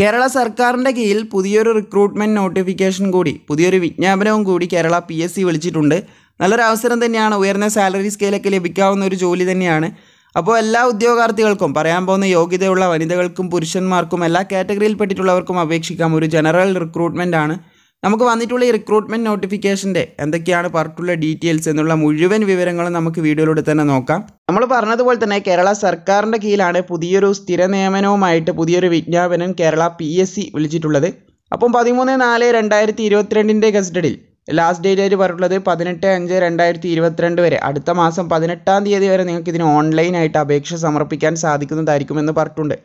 കേരള സർക്കാരിന്റെ കീഴിൽ പുതിയൊരു റിക്രൂട്ട്മെന്റ് നോട്ടിഫിക്കേഷൻ കൂടി പുതിയൊരു വിജ്ഞാപനവും കൂടി കേരള പി എസ് സി വിളിച്ചിട്ടുണ്ട്. നല്ലൊരു അവസരം തന്നെയാണ് ഉയർന്ന സാലറി സ്കെയിലൊക്കെ ലഭിക്കാവുന്ന ഒരു ജോലി തന്നെയാണ്. അപ്പോൾ എല്ലാ ഉദ്യോഗാർത്ഥികൾക്കും പറയാൻ പോകുന്ന യോഗ്യതയുള്ള വനിതകൾക്കും പുരുഷന്മാർക്കും എല്ലാ കാറ്റഗറിയിൽപ്പെട്ടിട്ടുള്ളവർക്കും അപേക്ഷിക്കാം. ഒരു ജനറൽ റിക്രൂട്ട്മെന്റ് ആണ്. നമുക്ക് വന്നിട്ടുള്ള ഈ റിക്രൂട്ട്മെന്റ് നോട്ടിഫിക്കേഷന്റെ എന്തൊക്കെയാണ് പറഞ്ഞിട്ടുള്ള ഡീറ്റെയിൽസ് എന്നുള്ള മുഴുവൻ വിവരങ്ങളും നമുക്ക് വീഡിയോയിലൂടെ തന്നെ നോക്കാം. നമ്മൾ പറഞ്ഞതുപോലെ തന്നെ കേരള സർക്കാരിന്റെ കീഴിലാണ് പുതിയൊരു സ്ഥിര നിയമനവുമായിട്ട് പുതിയൊരു വിജ്ഞാപനം കേരള പി എസ് സി വിളിച്ചിട്ടുള്ളത്. അപ്പം പതിമൂന്ന് നാല് രണ്ടായിരത്തി ഇരുപത്തിരണ്ടിന്റെ ഗസറ്റഡിൽ ലാസ്റ്റ് ഡേറ്റ് ആയിട്ട് പറഞ്ഞിട്ടുള്ളത് പതിനെട്ട് അഞ്ച് രണ്ടായിരത്തി ഇരുപത്തിരണ്ട് വരെ. അടുത്ത മാസം പതിനെട്ടാം തീയതി വരെ നിങ്ങൾക്ക് ഇതിന് ഓൺലൈനായിട്ട് അപേക്ഷ സമർപ്പിക്കാൻ സാധിക്കുന്നതായിരിക്കുമെന്ന് പറഞ്ഞിട്ടുണ്ട്.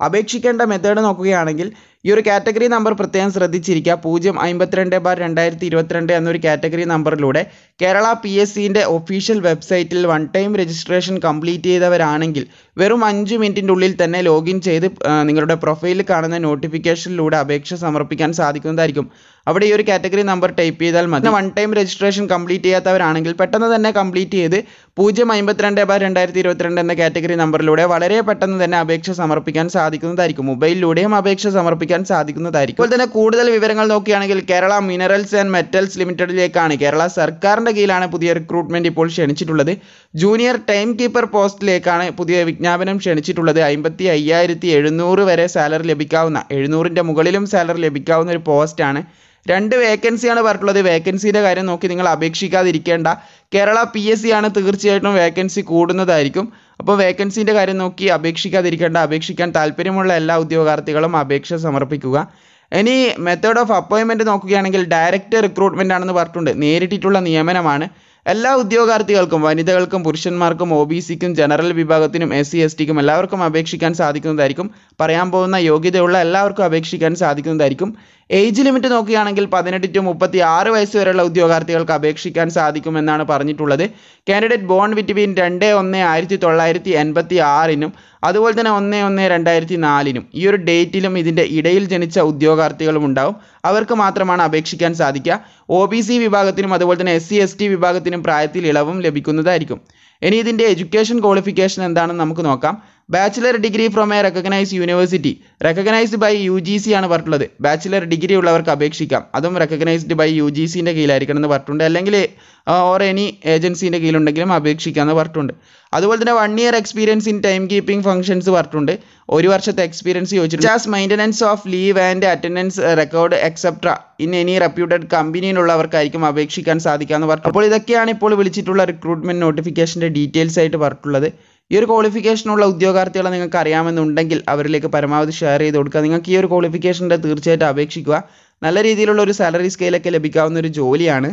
അപേക്ഷിക്കേണ്ട മെത്തേഡ് നോക്കുകയാണെങ്കിൽ ഈ ഒരു കാറ്റഗറി നമ്പർ പ്രത്യേകം ശ്രദ്ധിച്ചിരിക്കുക. പൂജ്യം അമ്പത്തിരണ്ട് ബാർ രണ്ടായിരത്തി ഇരുപത്തിരണ്ട് എന്നൊരു കാറ്റഗറി നമ്പറിലൂടെ കേരള പി എസ് സിന്റെ ഒഫീഷ്യൽ വെബ്സൈറ്റിൽ വൺ ടൈം രജിസ്ട്രേഷൻ കംപ്ലീറ്റ് ചെയ്തവരാണെങ്കിൽ വെറും അഞ്ച് മിനിറ്റിന്റെ ഉള്ളിൽ തന്നെ ലോഗിൻ ചെയ്ത് നിങ്ങളുടെ പ്രൊഫൈലിൽ കാണുന്ന നോട്ടിഫിക്കേഷനിലൂടെ അപേക്ഷ സമർപ്പിക്കാൻ സാധിക്കുന്നതായിരിക്കും. അവിടെ ഈ ഒരു കാറ്റഗറി നമ്പർ ടൈപ്പ് ചെയ്താൽ മതി. വൺ ടൈം രജിസ്ട്രേഷൻ കംപ്ലീറ്റ് ചെയ്യാത്തവരാണെങ്കിൽ പെട്ടെന്ന് തന്നെ കംപ്ലീറ്റ് ചെയ്ത് പൂജ്യം അമ്പത്തിരണ്ട് ബാർ രണ്ടായിരത്തി ഇരുപത്തിരണ്ട് എന്ന കാറ്റഗറി നമ്പറിലൂടെ വളരെ പെട്ടെന്ന് തന്നെ അപേക്ഷ സമർപ്പിക്കാൻ സാധിക്കുന്നതായിരിക്കും. മൊബൈലിലൂടെയും അപേക്ഷ സമർപ്പിക്കാൻ സാധിക്കുന്നതായിരിക്കും. അതുപോലെ തന്നെ കൂടുതൽ വിവരങ്ങൾ നോക്കുകയാണെങ്കിൽ കേരള മിനറൽസ് ആൻഡ് മെറ്റൽസ് ലിമിറ്റഡിലേക്കാണ് കേരള സർക്കാരിന്റെ കീഴിലാണ് പുതിയ റിക്രൂട്ട്മെന്റ് ഇപ്പോൾ ക്ഷണിച്ചിട്ടുള്ളത്. ജൂനിയർ ടൈം കീപ്പർ പോസ്റ്റിലേക്കാണ് പുതിയ വിജ്ഞാപനം ക്ഷണിച്ചിട്ടുള്ളത്. അമ്പത്തി അയ്യായിരത്തി എഴുന്നൂറ് വരെ സാലറി ലഭിക്കാവുന്ന എഴുന്നൂറിന്റെ മുകളിലും സാലറി ലഭിക്കാവുന്ന ഒരു പോസ്റ്റാണ് രണ്ട് വേക്കൻസിയാണ് പറഞ്ഞിട്ടുള്ളത്. വേക്കൻസിയുടെ കാര്യം നോക്കി നിങ്ങൾ അപേക്ഷിക്കാതിരിക്കേണ്ട. കേരള പി എസ് സി ആണ് തീർച്ചയായിട്ടും വേക്കൻസി കൂടുന്നതായിരിക്കും. അപ്പോൾ വേക്കൻസിന്റെ കാര്യം നോക്കി അപേക്ഷിക്കാതിരിക്കേണ്ട. അപേക്ഷിക്കാൻ താല്പര്യമുള്ള എല്ലാ ഉദ്യോഗാർത്ഥികളും അപേക്ഷ സമർപ്പിക്കുക. ഇനി മെത്തേഡ് ഓഫ് അപ്പോയിൻമെന്റ് നോക്കുകയാണെങ്കിൽ ഡയറക്റ്റ് റിക്രൂട്ട്മെന്റ് ആണെന്ന് പറഞ്ഞിട്ടുണ്ട്. നേരിട്ടിട്ടുള്ള നിയമനമാണ്. എല്ലാ ഉദ്യോഗാർത്ഥികൾക്കും വനിതകൾക്കും പുരുഷന്മാർക്കും ഒ ബി സിക്കും ജനറൽ വിഭാഗത്തിനും എസ് സി എസ് ടിക്കും എല്ലാവർക്കും അപേക്ഷിക്കാൻ സാധിക്കുന്നതായിരിക്കും. പറയാൻ പോകുന്ന യോഗ്യതയുള്ള എല്ലാവർക്കും അപേക്ഷിക്കാൻ സാധിക്കുന്നതായിരിക്കും. ഏജ് ലിമിറ്റ് നോക്കുകയാണെങ്കിൽ പതിനെട്ട് ടു മുപ്പത്തി ആറ് വയസ്സ് വരെയുള്ള ഉദ്യോഗാർത്ഥികൾക്ക് അപേക്ഷിക്കാൻ സാധിക്കുമെന്നാണ് പറഞ്ഞിട്ടുള്ളത്. കാൻഡിഡേറ്റ് ബോൺ ബിറ്റ്വീൻ രണ്ട് ഒന്ന് ആയിരത്തി തൊള്ളായിരത്തി എൺപത്തി ആറിനും അതുപോലെ തന്നെ ഒന്ന് ഒന്ന് രണ്ടായിരത്തി നാലിനും ഈ ഒരു ഡേറ്റിലും ഇതിന്റെ ഇടയിൽ ജനിച്ച ഉദ്യോഗാർത്ഥികളും ഉണ്ടാവും അവർക്ക് മാത്രമാണ് അപേക്ഷിക്കാൻ സാധിക്കുക. ഒ ബി സി വിഭാഗത്തിനും അതുപോലെ തന്നെ എസ് സി എസ് ടി വിഭാഗത്തിനും പ്രായത്തിൽ ഇളവും ലഭിക്കുന്നതായിരിക്കും. ഇനി ഇതിന്റെ എഡ്യൂക്കേഷൻ ക്വാളിഫിക്കേഷൻ എന്താണെന്ന് നമുക്ക് നോക്കാം. Bachelor degree from a recognise university recognised by U G C ആണ് പറഞ്ഞിട്ടുള്ളത്. ബാച്ചിലർ ഡിഗ്രി ഉള്ളവർക്ക് അപേക്ഷിക്കാം. അതും റെക്കഗ്നൈസ്ഡ് ബൈ യു ജി സിന്റെ കീഴിലായിരിക്കണം എന്ന് പറഞ്ഞിട്ടുണ്ട്. അല്ലെങ്കിൽ ഓർ എനി ഏജൻസീന്റെ കീഴിലുണ്ടെങ്കിലും അപേക്ഷിക്കാമെന്ന് പറഞ്ഞിട്ടുണ്ട്. അതുപോലെ തന്നെ one year experience in time keeping functions പറഞ്ഞിട്ടുണ്ട്. ഒരു വർഷത്തെ എക്സ്പീരിയൻസ് ചോദിച്ചിട്ടുണ്ട്. Jazz maintenance of leave and attendance record etcetera in any reputed കമ്പനിയിലുള്ളവർക്കായിരിക്കും അപേക്ഷിക്കാൻ സാധിക്കാമെന്ന് പറഞ്ഞു അപ്പോൾ ഇതൊക്കെയാണ് ഇപ്പോൾ വിളിച്ചിട്ടുള്ള റിക്രൂട്ട്മെന്റ് നോട്ടിഫിക്കേഷന്റെ ഡീറ്റെയിൽസ് ആയിട്ട് പറഞ്ഞിട്ടുള്ളത്. ഈ ഒരു ക്വാളിഫിക്കേഷനുള്ള ഉദ്യോഗാർത്ഥികളെ നിങ്ങൾക്ക് അറിയാമെന്നുണ്ടെങ്കിൽ അവരിലേക്ക് പരമാവധി ഷെയർ ചെയ്ത് കൊടുക്കുക. നിങ്ങൾക്ക് ഈ ഒരു ക്വാളിഫിക്കേഷന്റെ തീർച്ചയായിട്ടും അപേക്ഷിക്കുക. നല്ല രീതിയിലുള്ള ഒരു സാലറി സ്കെയിലൊക്കെ ലഭിക്കാവുന്ന ഒരു ജോലിയാണ്.